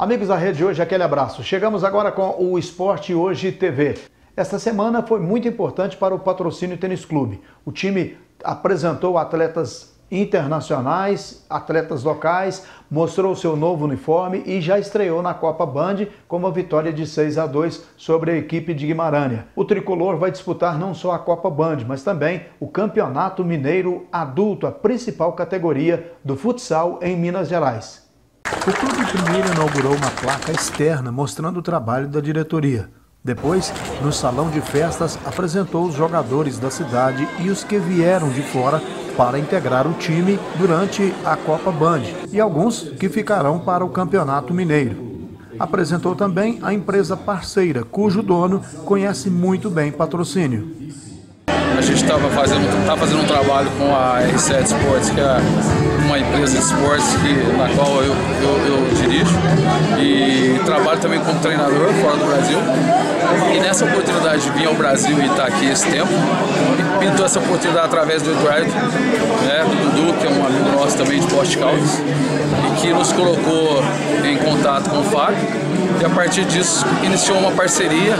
Amigos da rede hoje, aquele abraço. Chegamos agora com o Esporte Hoje TV. Esta semana foi muito importante para o Patrocínio Tênis Clube. O time apresentou atletas internacionais, atletas locais, mostrou seu novo uniforme e já estreou na Copa Band com uma vitória de 6 a 2 sobre a equipe de Guimarães. O tricolor vai disputar não só a Copa Band, mas também o Campeonato Mineiro Adulto, a principal categoria do futsal em Minas Gerais. O clube primeiro inaugurou uma placa externa mostrando o trabalho da diretoria. Depois, no salão de festas, apresentou os jogadores da cidade e os que vieram de fora para integrar o time durante a Copa Band e alguns que ficarão para o Campeonato Mineiro. Apresentou também a empresa parceira, cujo dono conhece muito bem patrocínio. A gente estava fazendo, tá fazendo um trabalho com a R7 Sports, que é uma empresa de esportes que, na qual eu, eu, eu dirijo e trabalho também como treinador fora do Brasil. E nessa oportunidade de vir ao Brasil e estar aqui esse tempo, pintou essa oportunidade através do Eduardo, né, do Dudu, que é um amigo nosso também de Post Caldas, e que nos colocou em contato com o Fábio. E a partir disso iniciou uma parceria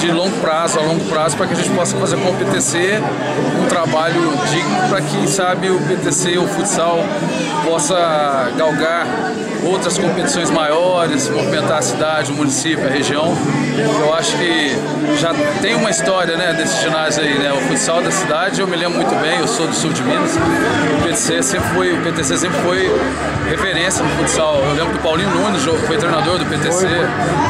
de longo prazo, a longo prazo, para que a gente possa fazer com o PTC um trabalho digno para que, sabe, o PTC, o futsal, possa galgar outras competições maiores, movimentar a cidade, o município, a região. Eu acho que já tem uma história né, desse ginásio aí, né? O futsal da cidade, eu me lembro muito bem, eu sou do sul de Minas. O PTC sempre foi, o PTC sempre foi referência no futsal. Eu lembro que o Paulinho Nunes foi treinador do PTC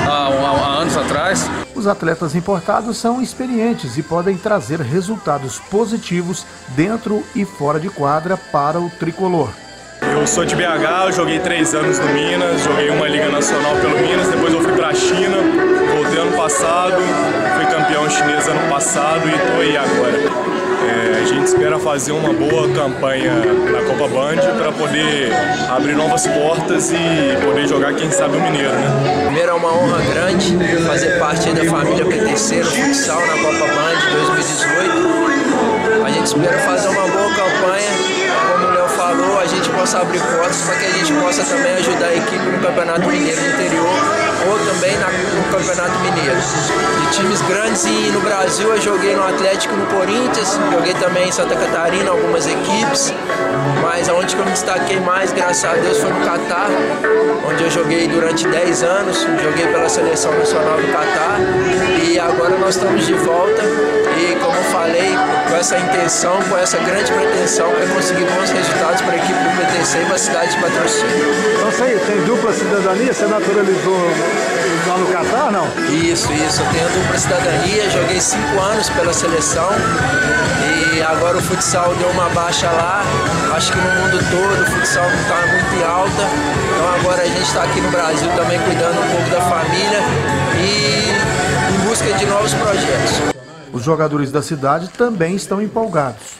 há, há, há anos atrás. Os atletas importados são experientes e podem trazer resultados positivos dentro e fora de quadra para o tricolor. Eu sou de BH, joguei três anos no Minas, joguei uma Liga Nacional pelo Minas, depois eu fui para a China, voltei ano passado, fui campeão chinês ano passado e estou aí agora. Fazer uma boa campanha na Copa Band para poder abrir novas portas e poder jogar, quem sabe, o Mineiro. Né? Primeiro é uma honra grande fazer parte da família PTC no futsal na Copa Band 2018. A gente espera fazer possa abrir portas para que a gente possa também ajudar a equipe no Campeonato Mineiro do interior ou também na, no Campeonato Mineiro. De times grandes e no Brasil eu joguei no Atlético no Corinthians, joguei também em Santa Catarina, algumas equipes, mas aonde que eu me destaquei mais, graças a Deus, foi no Catar, onde eu joguei durante 10 anos, joguei pela Seleção Nacional do Catar e agora nós estamos de volta e como eu falei, com essa intenção, com essa grande pretensão para conseguir bons resultados para a cidade de patrocínio. Então você tem dupla cidadania? Você naturalizou lá no Catar, não? Isso, isso. Eu tenho dupla cidadania, joguei cinco anos pela seleção e agora o futsal deu uma baixa lá. Acho que no mundo todo o futsal não está muito em alta. Então agora a gente está aqui no Brasil também cuidando um pouco da família e em busca de novos projetos. Os jogadores da cidade também estão empolgados.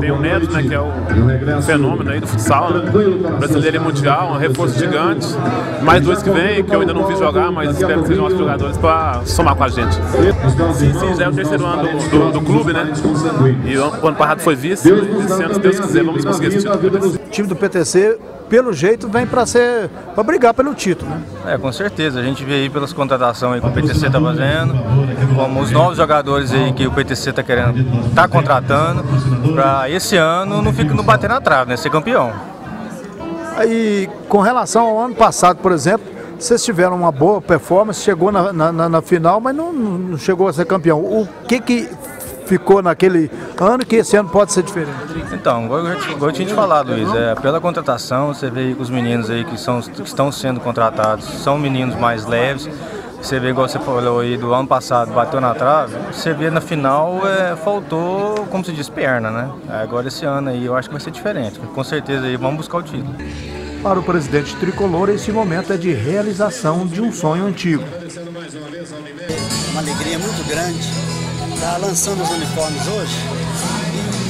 Tem o Neto, né, que é o fenômeno aí do futsal, né? brasileiro e mundial, um reforço gigante. Mais dois que vem, que eu ainda não vi jogar, mas espero que sejam nossos jogadores para somar com a gente. Sim, sim, já é o terceiro ano do, do, do clube, né? E o ano passado foi vice, esse ano, se Deus quiser, vamos conseguir esse título. O time do PTC pelo jeito, vem para ser para brigar pelo título. Né? É, com certeza. A gente vê aí pelas contratações que o PTC está fazendo, como os novos jogadores aí que o PTC está querendo, tá contratando, para esse ano não, fica, não bater na trave, né? Ser campeão. Aí, com relação ao ano passado, por exemplo, vocês tiveram uma boa performance, chegou na, na, na final, mas não, não, chegou a ser campeão. O que, que ficou naquele ano que esse ano pode ser diferente? Então, igual eu, tinha te falado, Luiz, é, pela contratação, você vê que os meninos aí que, são, que estão sendo contratados são meninos mais leves. Você vê, igual você falou aí, do ano passado bateu na trave, você vê na final é, faltou, como se diz, perna, né? Agora esse ano aí eu acho que vai ser diferente. Com certeza aí vamos buscar o título. Para o presidente tricolor, esse momento é de realização de um sonho antigo. Uma alegria muito grande Está lançando os uniformes hoje.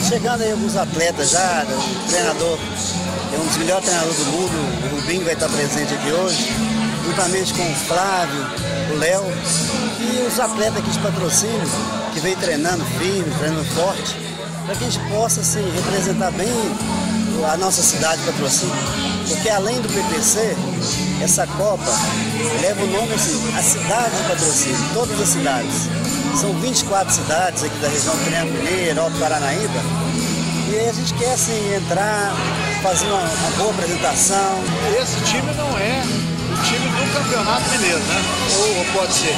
Chegando aí alguns atletas já, o treinador, é um dos melhores treinadores do mundo, o Rubinho vai estar presente aqui hoje. juntamente com o Flávio, o Léo e os atletas aqui de patrocínio, que vem treinando firme, treinando forte, para que a gente possa assim, representar bem a nossa cidade de patrocínio. Porque além do PPC, essa Copa leva o nome assim, a cidade de patrocínio, todas as cidades. São 24 cidades aqui da região Triângulo Mineiro, Alto Paranaíba. E aí a gente quer assim, entrar, fazer uma, uma boa apresentação. Esse time não é o time do Campeonato Mineiro, né? Ou, ou pode ser?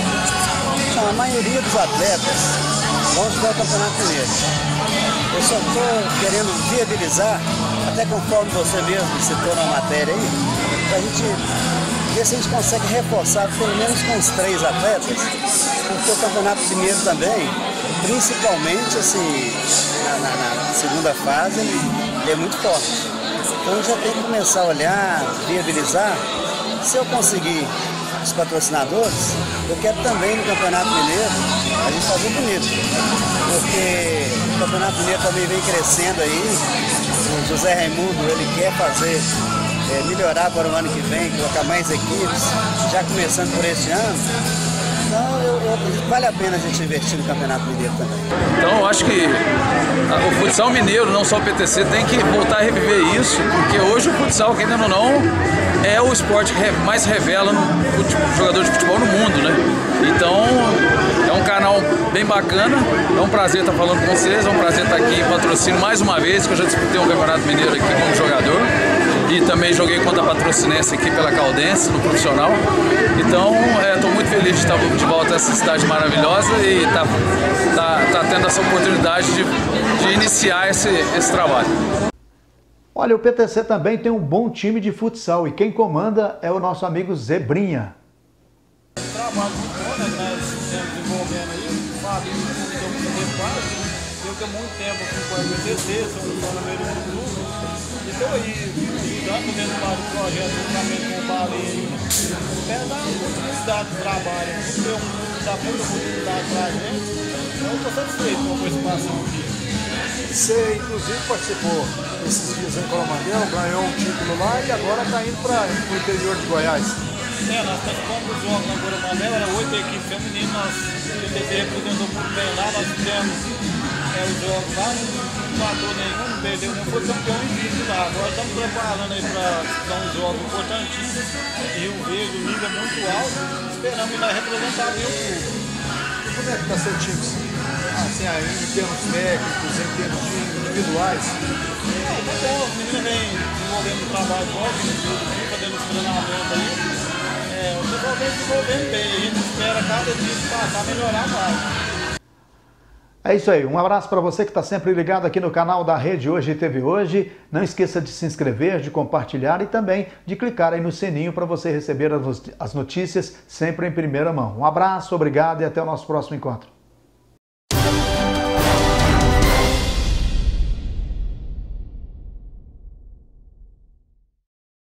Não, a maioria dos atletas vão jogar o Campeonato Mineiro. Eu só estou querendo viabilizar, até conforme você mesmo citou na matéria aí, para a gente ver se a gente consegue reforçar pelo menos com os três atletas, porque o Campeonato Mineiro também, principalmente assim, na, na, na segunda fase, ele é muito forte. Então já tem que começar a olhar, viabilizar. Se eu conseguir os patrocinadores, eu quero também no Campeonato Mineiro a gente fazer bonito. Porque o Campeonato Mineiro também vem crescendo aí. O José Raimundo, ele quer fazer, é, melhorar para o ano que vem, colocar mais equipes, já começando por este ano. Então, eu, eu vale a pena a gente investir no Campeonato Mineiro também. Então, eu acho que o futsal mineiro, não só o PTC, tem que voltar a reviver isso, porque hoje o futsal, querendo ou não, é o esporte que mais revela no jogador de futebol no mundo, né? Então, é um canal bem bacana, é um prazer estar falando com vocês, é um prazer estar aqui em patrocínio mais uma vez, que eu já disputei um Campeonato Mineiro aqui como jogador e também joguei contra a Patrocinense aqui pela Caldense, no profissional. Então, estou é, muito feliz de estar de volta a essa cidade maravilhosa e estar tá, tá, tá tendo essa oportunidade de, de iniciar esse, esse trabalho. Olha, o PTC também tem um bom time de futsal e quem comanda é o nosso amigo Zebrinha. Trabalho muito bom, né? Nós estamos desenvolvendo aí, o Fábio deu muito tempo eu tenho muito tempo aqui com o PTC, sou um número do clube, estou aí, tanto dentro do projeto, juntamente com o Baleia, espero dar oportunidade de trabalho, deu dá muita oportunidade para a gente, então estou satisfeito com a participação aqui. Você, inclusive, participou esses dias em Coromandel, ganhou um título lá e agora está indo para o interior de Goiás. É, nós participamos dos jogos na Coromandel, era oito equipes femininas, o TT representou muito bem lá, nós fizemos é, os jogos lá, não matou nenhum, não perdeu nenhum, foi campeão invicto lá. Agora estamos preparando aí para dar uns jogos importantíssimos. Rio Verde, liga muito alto, esperamos ir lá representar bem o clube. Como é que está seu time? Assim, aí, em termos técnicos, em termos individuais? É, tá bom, os meninos vêm desenvolvendo um trabalho bom, fazendo os treinamentos aí. É, o pessoal vem desenvolvendo bem, a gente espera cada dia passar melhorar mais. É isso aí, um abraço para você que está sempre ligado aqui no canal da Rede Hoje TV Hoje. Não esqueça de se inscrever, de compartilhar e também de clicar aí no sininho para você receber as notícias sempre em primeira mão. Um abraço, obrigado e até o nosso próximo encontro.